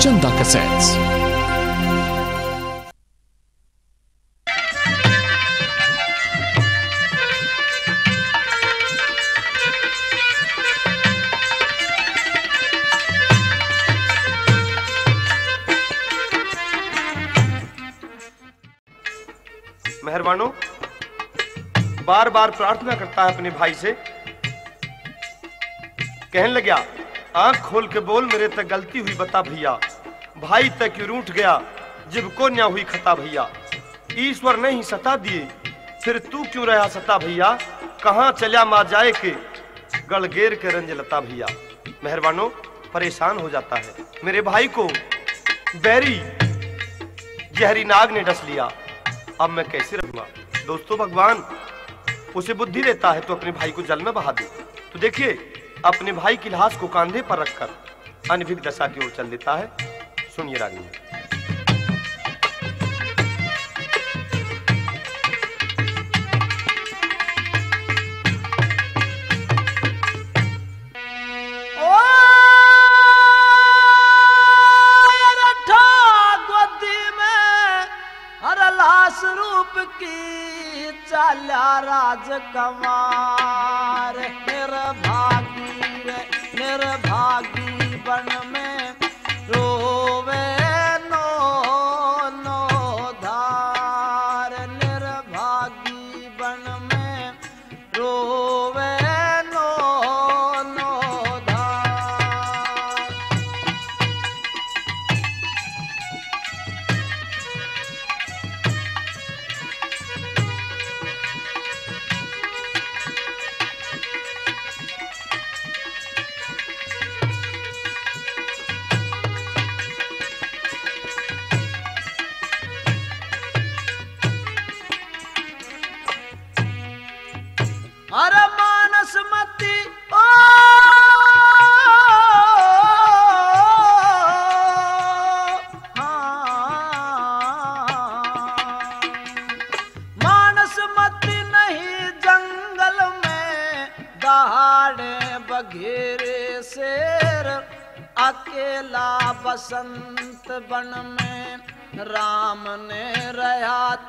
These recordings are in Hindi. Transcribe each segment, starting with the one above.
चंदा कैसेट्स मेहरबानो बार बार प्रार्थना करता है अपने भाई से। कहने लग्या आँख खोल के बोल, मेरे तक गलती हुई बता भैया। भाई तक रूठ गया? जब को न्या हुई खता भैया। ईश्वर ने ही सता दिए। फिर तू क्यों रहा सता भैया? कहाँ चल्या माँ जाए के? गड़गेर के रंज लता भैया। मेहरबानो, परेशान हो जाता है। मेरे भाई को बैरी, जहरी नाग ने डस लिया। अब मैं कैसे रहूँगा? दोस्तों, भगवान, उसे बुद्धि देता है तो अपने भाई को जल में बहा दे। तो देखिए अपने भाई की लाश को कांधे पर रखकर अनभिक दशा की ओर चल देता है। सुनिए ओ रठा गोदी में, हर लाश निर्भागी बन में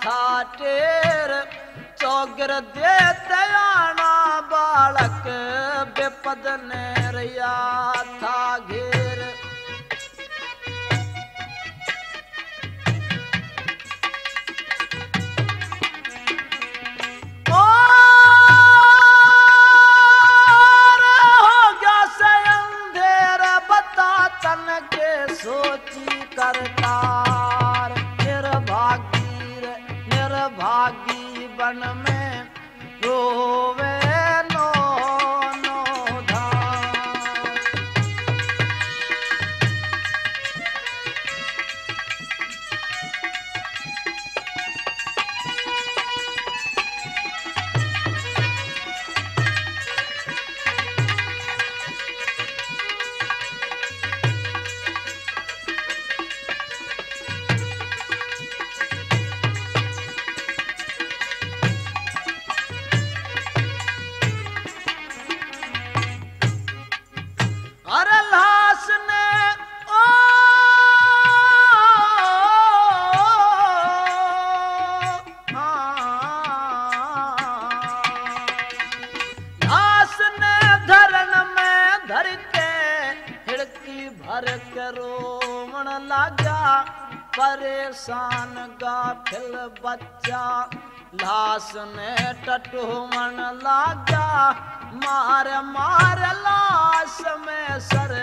था टेर चौगर देते आना बालक बेपद ने रिया था घेर निर्भागी परेशान गाफिल बच्चा लाश ने टटुमन लागा। मार मार लाश में सर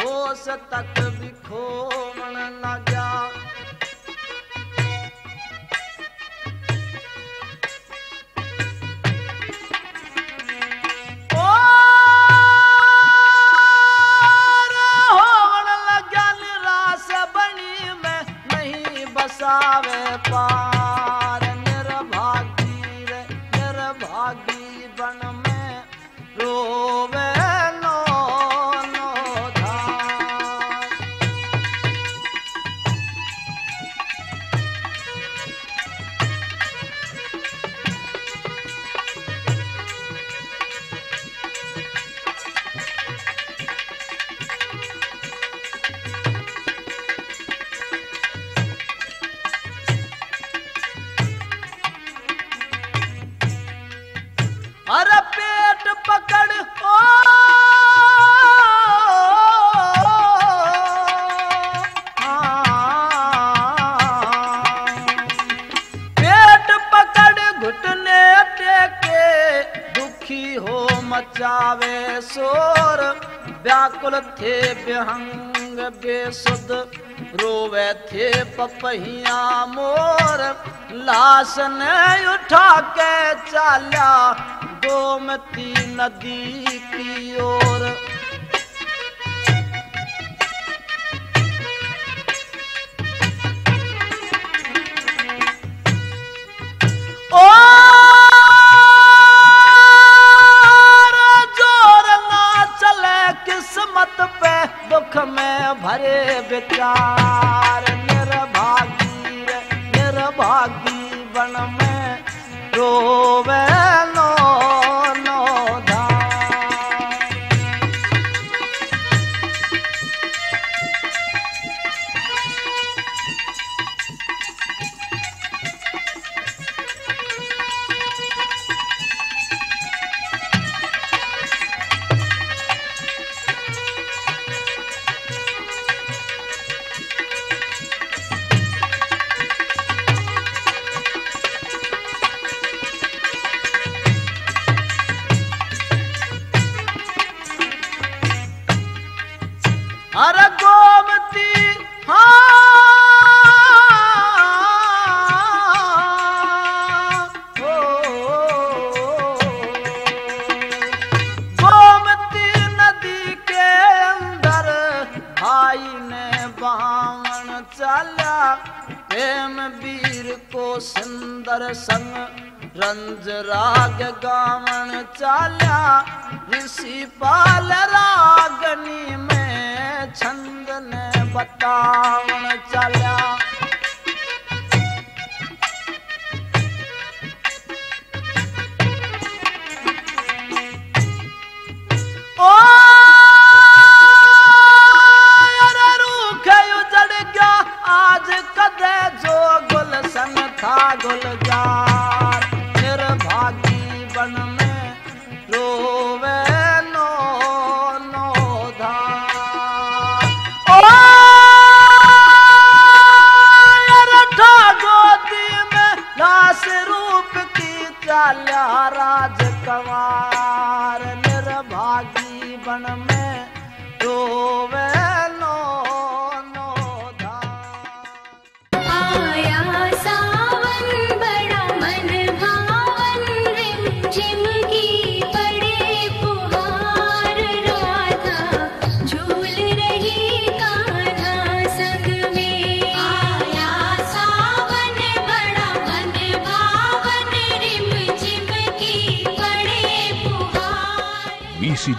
होश तक बिखोमन लगा थे बेसुद रोवे थे पपहिया मोर। लाश ने उठा के चाला नदी yeah.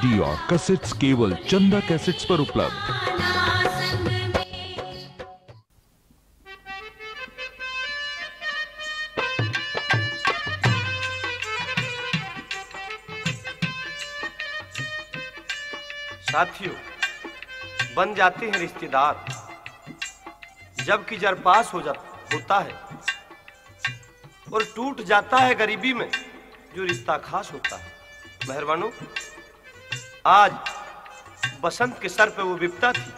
वीसीडी और कैसेट्स केवल चंदा कैसेट्स पर उपलब्ध। साथियों, बन जाते हैं रिश्तेदार। जबकि जर पास हो जाता, होता है। और टूट जाता है गरीबी में, जो रिश्ता खास होता है। मेहरबानो आज बसंत के सर पे वो विपता थी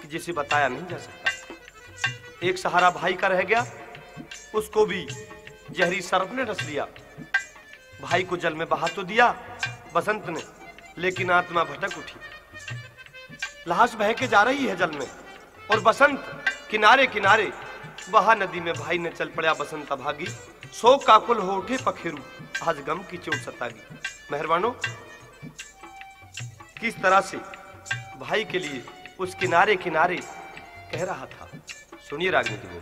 कि जिसे बताया नहीं जा सकता। एक सहारा भाई का रह गया, उसको भी जहरी सरफ ने रस लिया भाई को जल में बहा तो दिया बसंत ने, लेकिन आत्मा भटक उठी। लाश बह के जा रही है जल में, और बसंत किनारे किनारे बहा नदी में भाई ने चल पड़ा बसंत अभागी। शोक काकुल हो उठे पखेरु, आज गम की चोट सतागी। मेहरबानो किस तरह से भाई के लिए उस किनारे किनारे कह रहा था? सुनिए राजनीति को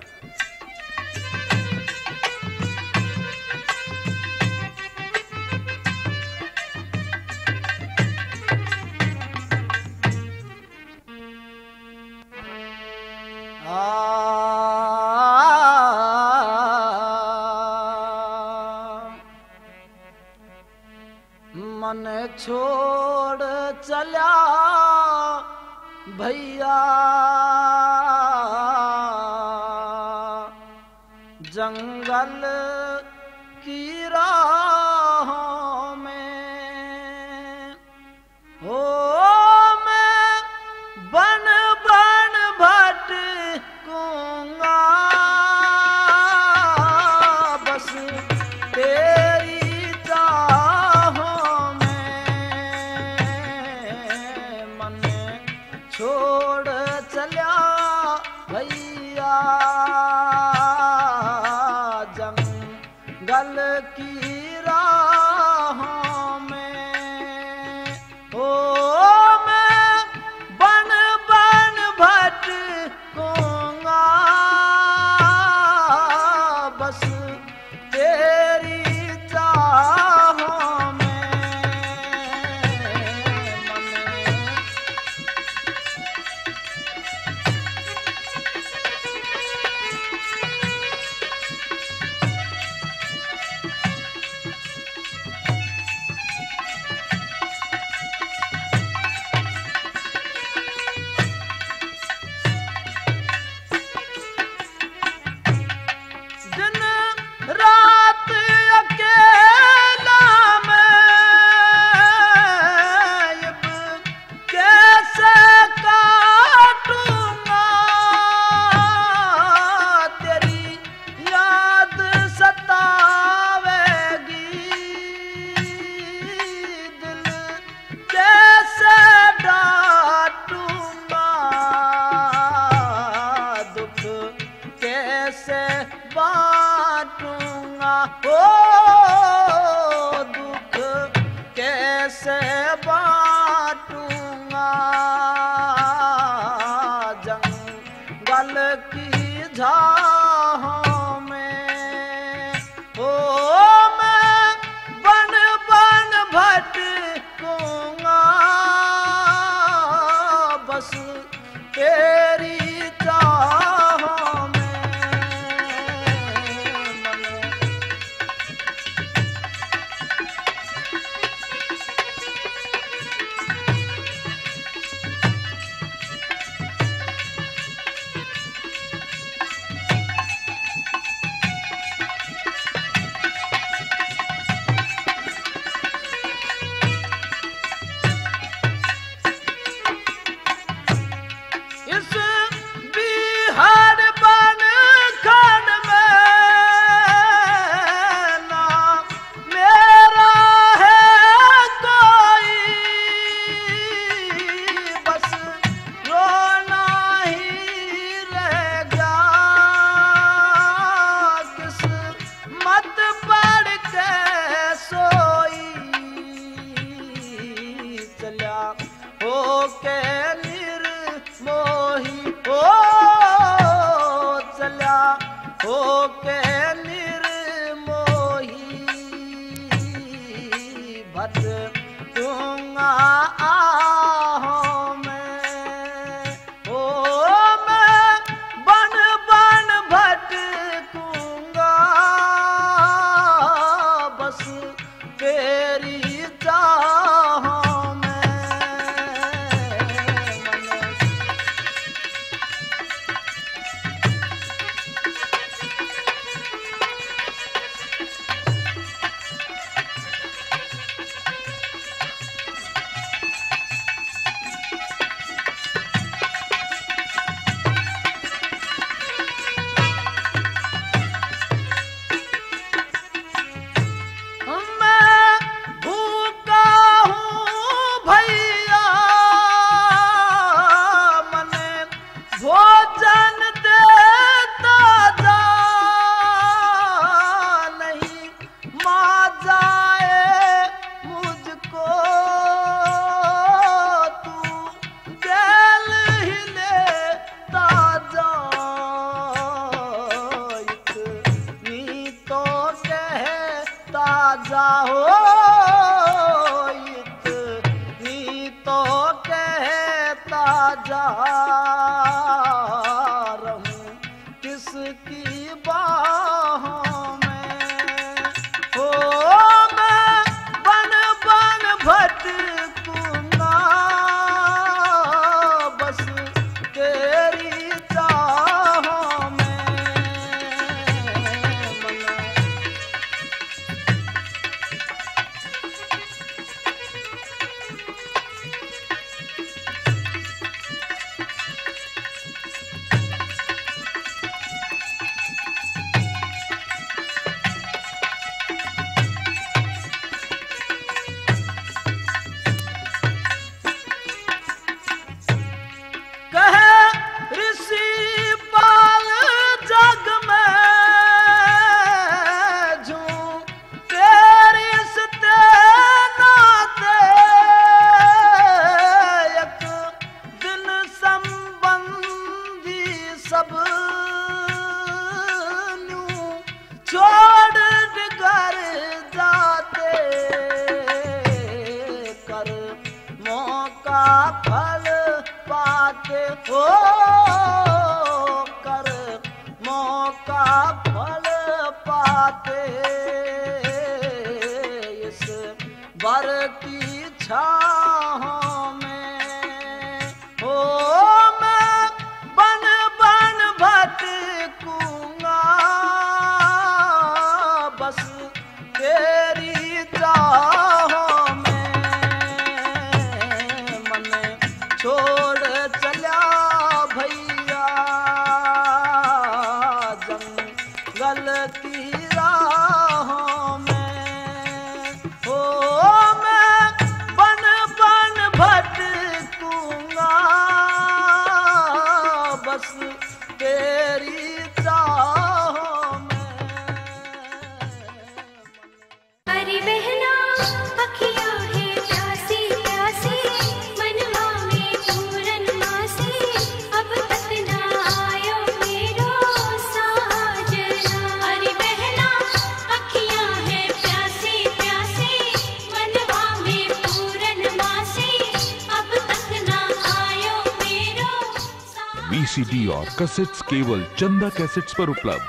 और कैसेट्स केवल चंदा कैसेट्स पर उपलब्ध।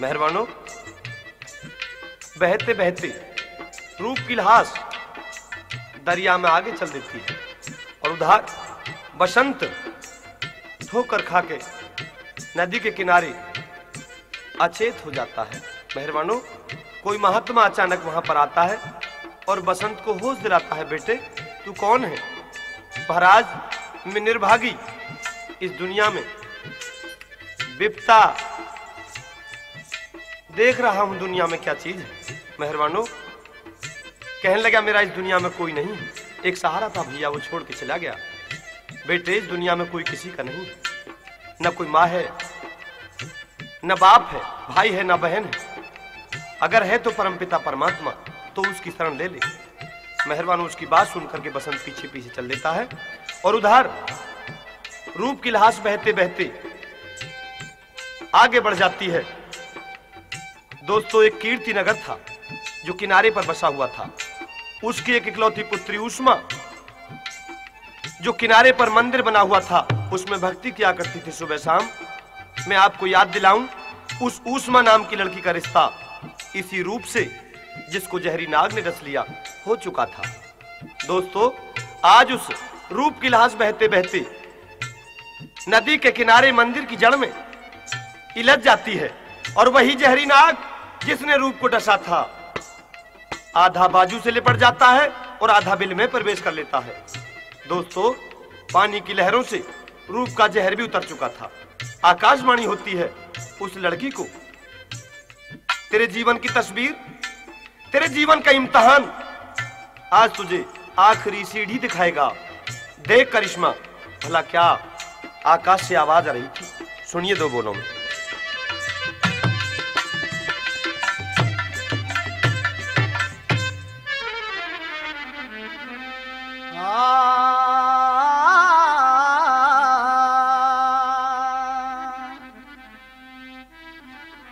मेहरबानो, बहते बहते, रूप की लहास दरिया में आगे चल देती है और उधर, बसंत ठोकर खा के नदी के किनारे अचेत हो जाता है। मेहरबानो, कोई महात्मा अचानक वहाँ पर आता है और बसंत को होश दिलाता है, बेटे, तू कौन है? महाराज, मैं निर्भागी। इस दुनिया में विपता देख रहा हूँ दुनिया में क्या चीज़ है। मेहरबानो, कहने लगा मेरा इस दुनिया में कोई नहीं। एक सहारा था भैया, वो छोड़ के चला गया। बेटे, इस दुनिया में कोई किसी का नहीं। न कोई माँ है, न बाप है, भाई है, न बहन है। अगर है तो परमपिता, परमात्मा तो उसकी शरण ले ले। मेहरबान उसकी बात सुन करके बसंत पीछे पीछे चल देता है। और उधर, रूप की लहास बहते बहते आगे बढ़ जाती है। दोस्तों, एक कीर्ति नगर था जो किनारे पर बसा हुआ था। उसकी एक इकलौती पुत्री उष्मा, जो किनारे पर मंदिर बना हुआ था, उसमें भक्ति किया करती थी सुबह शाम। मैं आपको याद दिलाऊं, उस उष्मा नाम की लड़की का रिश्ता इसी रूप से जिसको जहरी नाग ने रस लिया, हो चुका था। दोस्तों, आज उस रूप की लाश बहते बहते नदी के किनारे मंदिर की जड़ में इलझ जाती है और वही जहरी नाग जिसने रूप को डसा था, आधा बाजू से लिपट जाता है और आधा बिल में प्रवेश कर लेता है। दोस्तों, पानी की लहरों से रूप का जहर भी उतर चुका था। आकाशवाणी होती है उस लड़की को। तेरे जीवन की तस्वीर तेरे जीवन का इम्तहान। आज तुझे आखिरी सीढ़ी दिखाएगा। देख करिश्मा, भला क्या आकाश से आवाज़ आ रही थी। सुनिए दो बोलों में।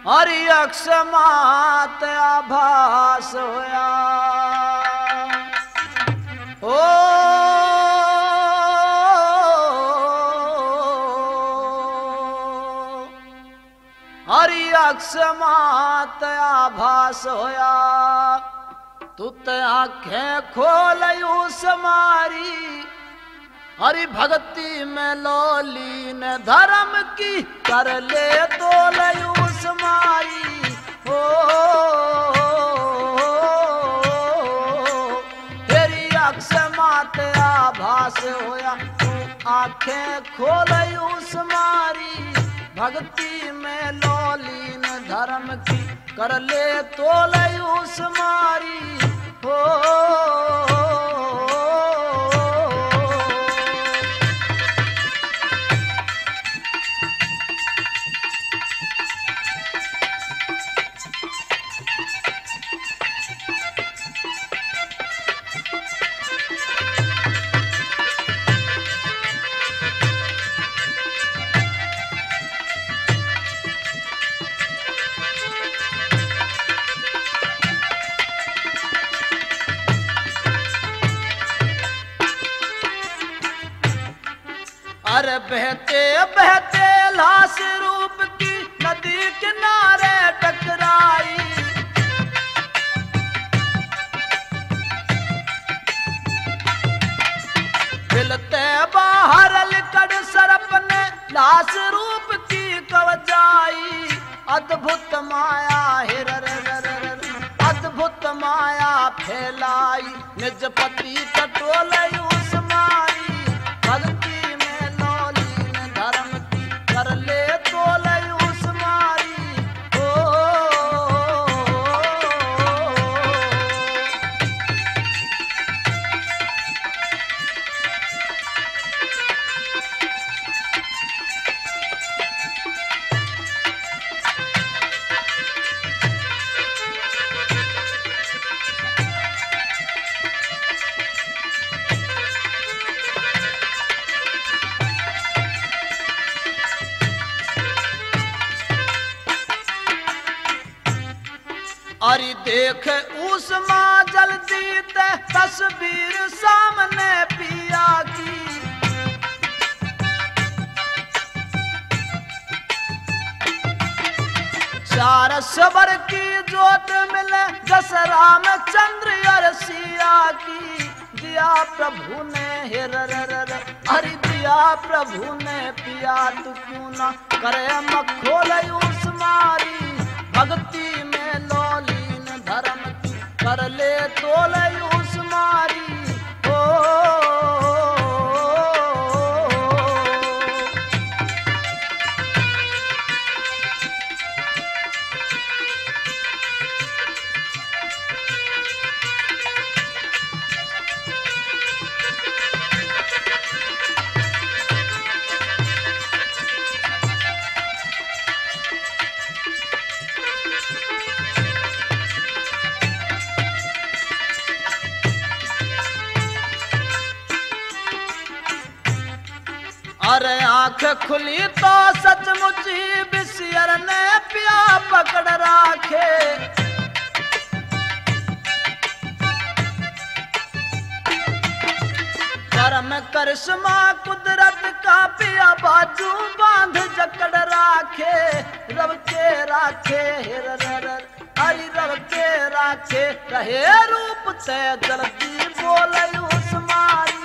हरि अक्षमात आभास होया। ओ, हरि अक्षमात आभास होया। तू ते आँखें उस मारी हरि भक्ति में लोली ने धर्म की कर ले आभास होया। आँखें खोल उस मारी। भक्ति में लोलीन धर्म की कर ले तो उस मारी। हो देख, उस माँ जल्दी ते तस्वीर सामने पिया की। चार सबर की जोत मिले, जस राम चंद्र और सिया की। दिया प्रभु ने हिर दिया प्रभु ने पिया, तू क्यों ना करे मखोल उस मारी? कर अरे आँख खुली तो सचमुच बिसियर ने पिया पकड़ राखे। कर्म करिश्मा कुदरत का पिया बाजू बाँध जकड़ राखे। रब के राखे हरि रब के राखे रहे रूप से जल्दी बोले उस मारी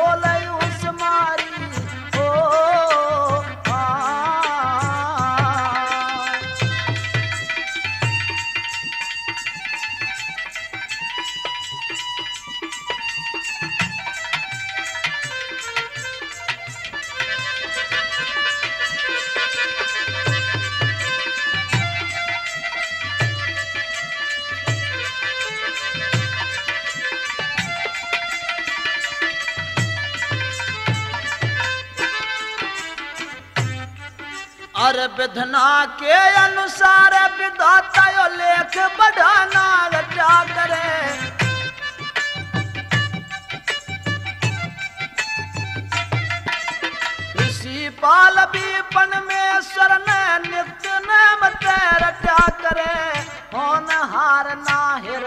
ले विधना के अनुसार विधाता लेख बढ़ाना क्या करे। पाल बीपन में स्वर ने नित्य नेम तेर क्या करे। होन हार ना हिर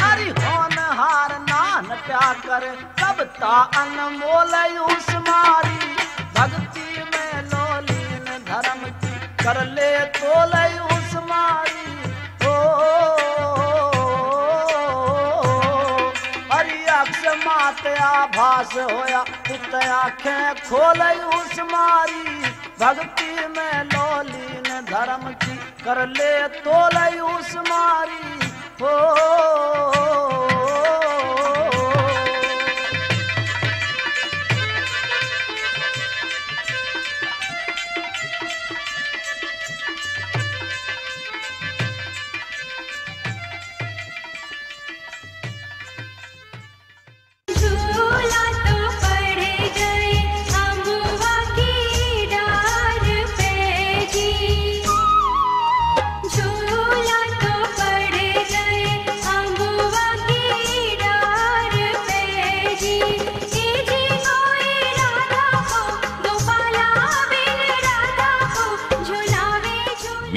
हरि होन हार ना न क्या करे। कब ता अनमोल उस मारी कर ले तोल उस मारी। ओ, हरि अक्ष मात आभास होया, पुत आँखें खोल उस मारी। भक्ति में लोलीन धर्म की कर ले तोल उस मारी। ओ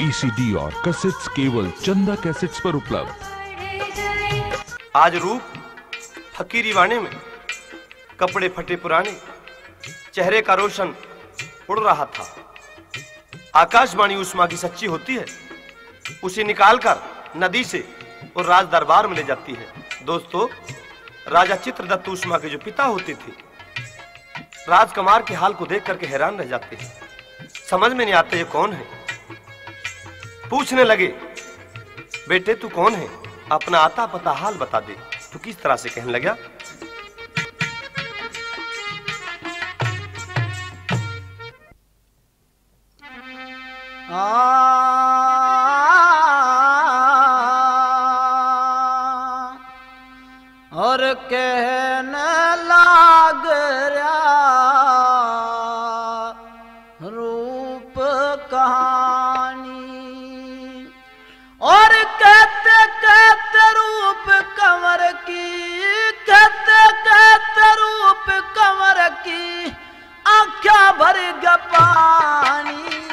वीसीडी और कैसेट्स केवल चंदा कैसेट्स पर उपलब्ध। आज रूप फकीरी वाणे में कपड़े फटे पुराने, चेहरे का रोशन उड़ रहा था। आकाशवाणी उस माँ की सच्ची होती है, उसे निकालकर नदी से और राज दरबार में ले जाती है। दोस्तों, राजा चित्रदत्त उष्मा के जो पिता होते थे, राजकुमार के हाल को देख करके हैरान रह जाते हैं। समझ में नहीं आते ये कौन है? पूछने लगे बेटे तू कौन है अपना आता पता हाल बता दे तू किस तरह से कहने लगा और कहने की आख्या भर ग पानी।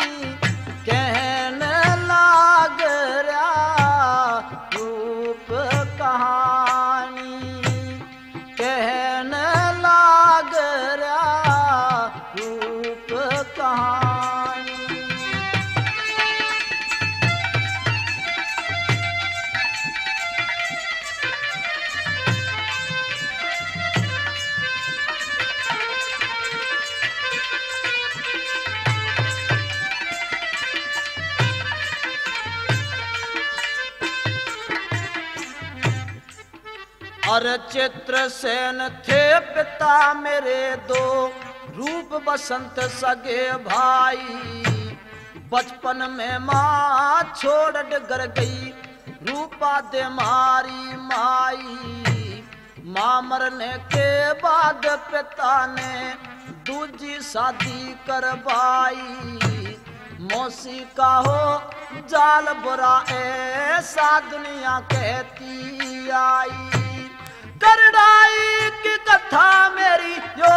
सेन थे पिता मेरे दो, रूप बसंत सगे भाई। बचपन में माँ छोड़ डगर गई, रूपा दे मारी माई। माँ मरने के बाद पिता ने दूजी शादी करवाई। मौसी का हो जाल बुरा ऐसा दुनिया कहती आई। करड़ाई कथा मेरी यो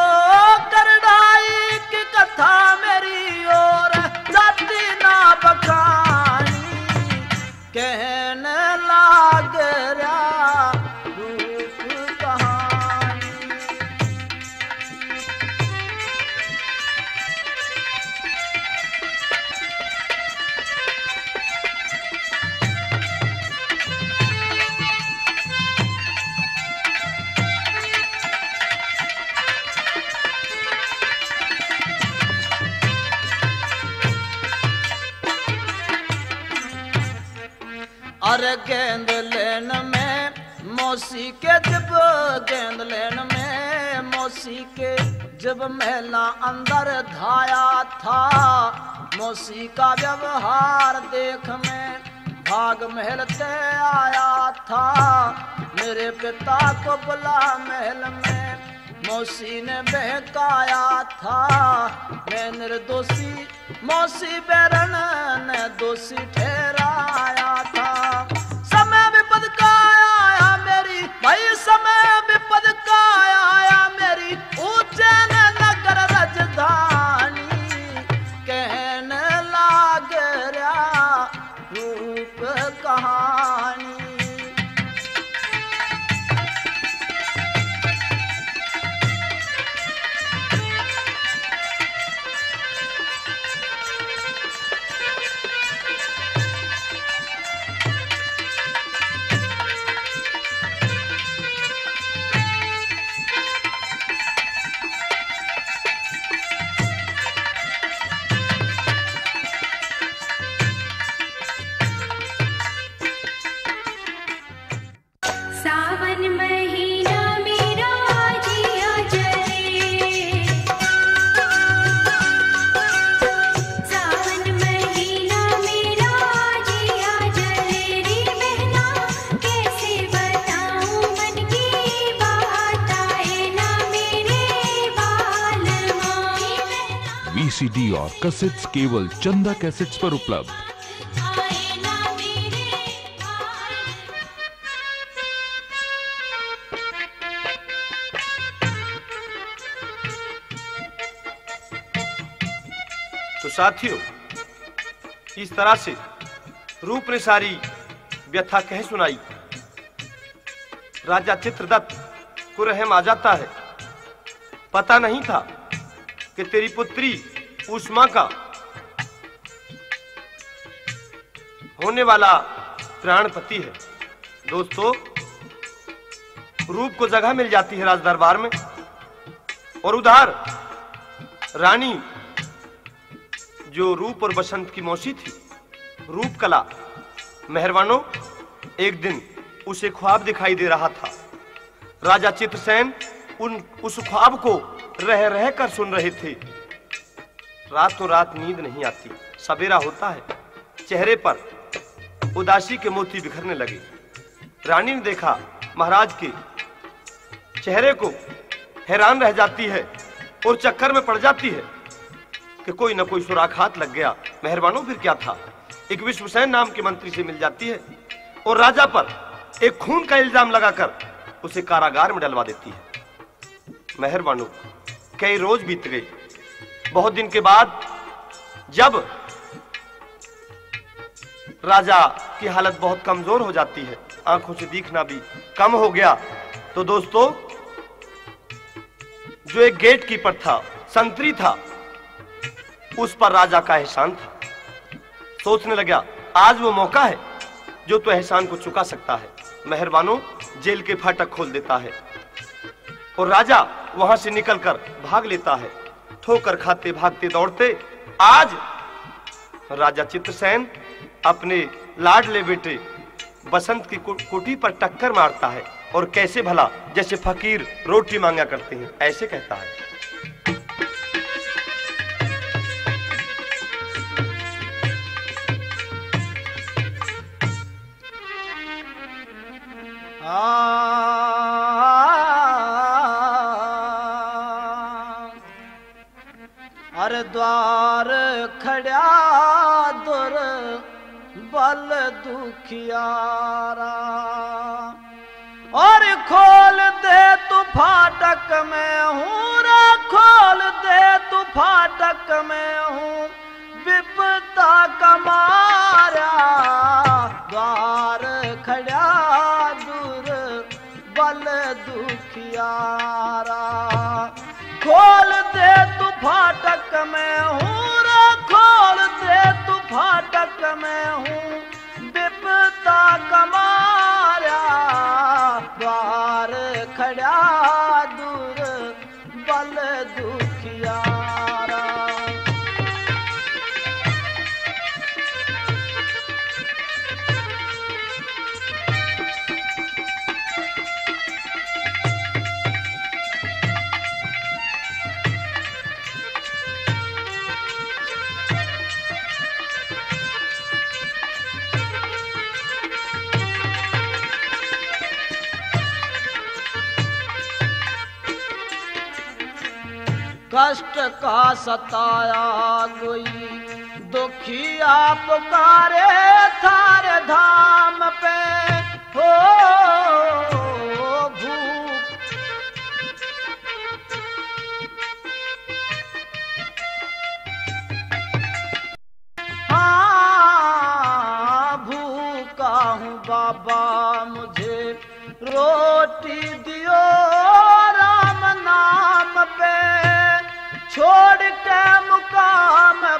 करड़ाई कथा मेरी और जाती ना बखानी कहने लाग रहा जब महला अंदर धाया था, मौसी का व्यवहार देख में भाग महल ते आया था। मेरे पिता को बुला महल में मौसी ने बहकाया था। मैं निर्दोषी, मौसी बैरन ने दोषी ठहराया कैसेट्स केवल चंदा कैसेट्स पर उपलब्ध। तो साथियों, इस तरह से रूप ने सारी व्यथा कह सुनाई। राजा चित्रदत्त को रहम आ जाता है। पता नहीं था कि तेरी पुत्री उष्मा का होने वाला प्राणपति है। दोस्तों, रूप को जगह मिल जाती है राज दरबार में। और उधार, रानी जो रूप और बसंत की मौसी थी, रूप कला, मेहरबानो, एक दिन उसे ख्वाब दिखाई दे रहा था। राजा चित्रसेन उन, उस ख्वाब को रह रह कर सुन रहे थे। रातों रात नींद नहीं आती। सवेरा होता है। चेहरे पर उदासी के मोती बिखरने लगे। रानी ने देखा महाराज के चेहरे को हैरान रह जाती है और चक्कर में पड़ जाती है कि कोई ना कोई सुराख हाथ लग गया। मेहरबानों, फिर क्या था? एक विश्वसैन नाम के मंत्री से मिल जाती है और राजा पर एक खून का इल्ज़ाम लगाकर उसे कारागार में डलवा देती है। मेहरबानों, कई रोज बीत गए। बहुत दिन के बाद, जब राजा की हालत बहुत कमज़ोर हो जाती है, आँखों से दिखना भी कम हो गया तो दोस्तों, जो एक गेट कीपर था, संतरी था, उस पर राजा का एहसान था। सोचने लगा, आज वो मौका है, जो तो एहसान को चुका सकता है। मेहरबानों, जेल के फाटक खोल देता है। और राजा वहाँ से निकलकर भाग लेता है। ठोकर खाते भागते दौड़ते आज राजा चित्रसेन अपने लाडले बेटे बसंत की कुटी पर टक्कर मारता है और कैसे भला जैसे फकीर रोटी मांगा करते हैं ऐसे कहता है। आ, द्वार खड़ा दुर बल दुखियारा। और खोल दे तू फाटक में हूँ रे खोल दे तू फाटक में हूँ। विपता कमारा द्वार खड़ा दूर बल दुखियारा। खोल दे फाटक में हूँ खोल दे तू फाटक में हूँ। बिपता कमारा द्वार खड़ा का सताया कोई दुखिया पुकारे थारे धाम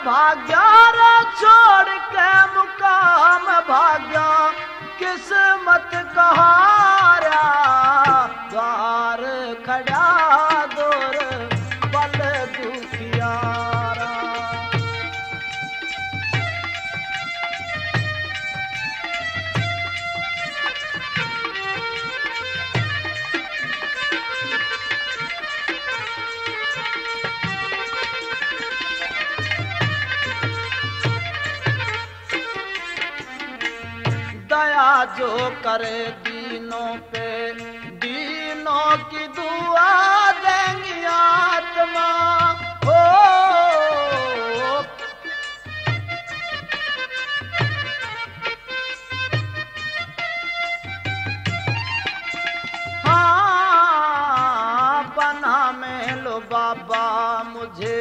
भाग्या करे दीनों पे, दीनों की दुआ देंगी आत्मा। हो हाँ बना में लो बाबा, मुझे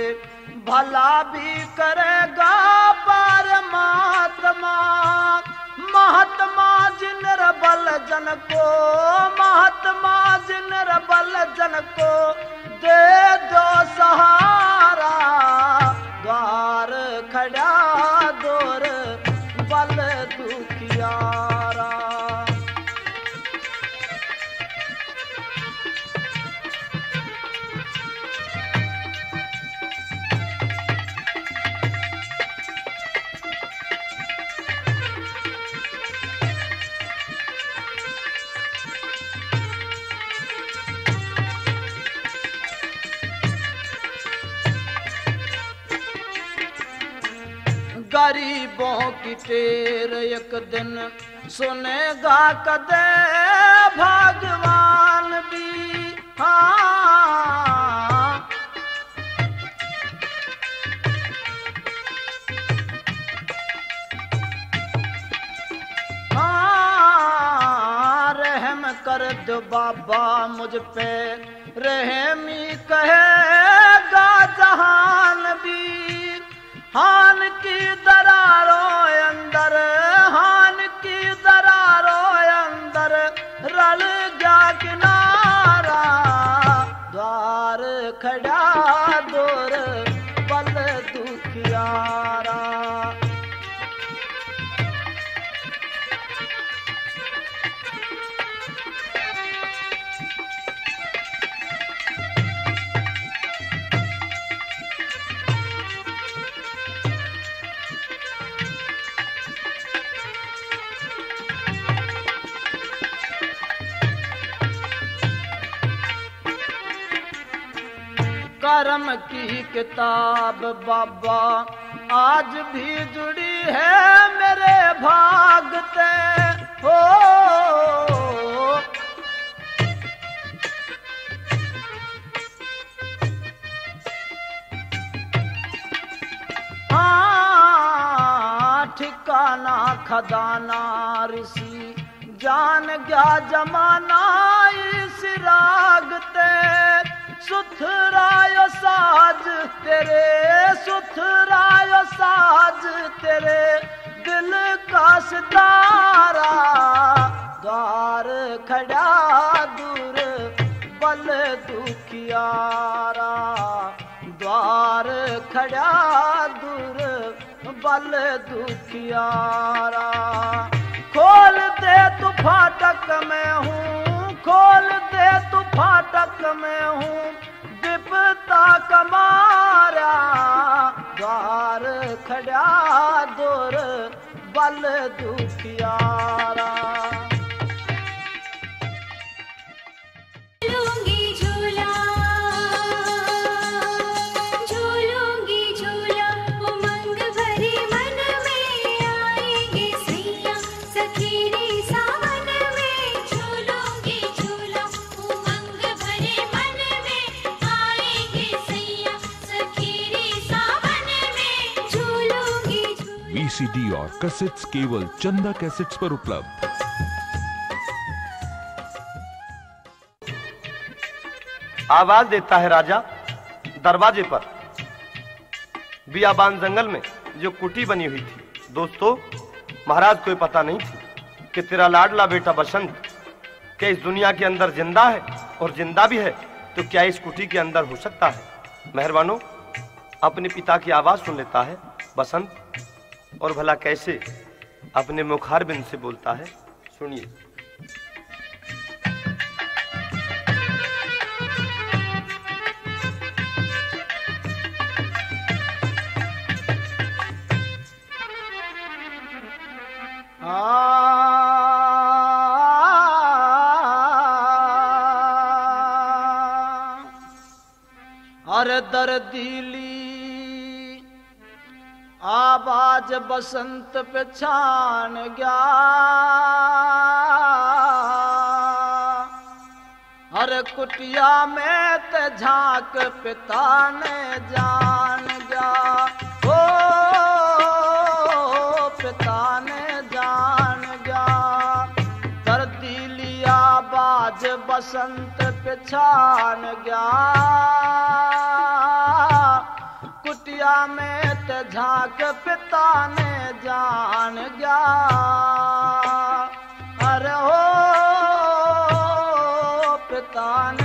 भला भी करेगा महात्मा जिन रबल जनको दे दो सहा गरीबों की टेर एक दिन सुनेगा कदे भगवान भी। हाँ। हाँ, रहम कर दो बाबा मुझ पे रहमी कहेगा जहान भी हान की दरारों अंदर हान की दरारों अंदर रल गया किनारा द्वार खड़ा दूर बल दुखियारा किताब बाबा, आज भी जुड़ी है मेरे भागते हो। ठिकाना खदाना ऋषि, जान गया जमाना इस रागते सुथरायो साज तेरे सुथरायो साज तेरे दिल का सितारा। द्वार खड़ा दूर बल दुखियारा द्वार खड़ा दूर बल दुखियारा खोल दे तू फाटक में हूँ खोल दे तू फाटक में हूँ विपता कमारा द्वार खड़ा दूर बल दुखियारा वीसीडी और कैसेट्स केवल चंदा कैसेट्स पर उपलब्ध। आवाज़ देता है राजा, दरवाजे पर। बियाबान जंगल में जो कुटी बनी हुई थी। दोस्तों, महाराज को पता नहीं थी कि तेरा लाडला बेटा बसंत क्या इस दुनिया के अंदर ज़िंदा है और ज़िंदा भी है तो क्या इस कुटी के अंदर हो सकता है? मेहरबानो, अपने पिता की आवाज़ सुन लेता है बसंत। और भला कैसे अपने मुखार बिंद से बोलता है सुनिए अरे दर्दीली आवाज बसंत पे छान गया। हर कुटिया में ते झांक पिता ने जान गया। ओ पिता ने जान गया। दर्दीली आवाज बसंत पे छान गया कुटिया में ते झाँक पिता ने जान गया अरे हो पिता ने जान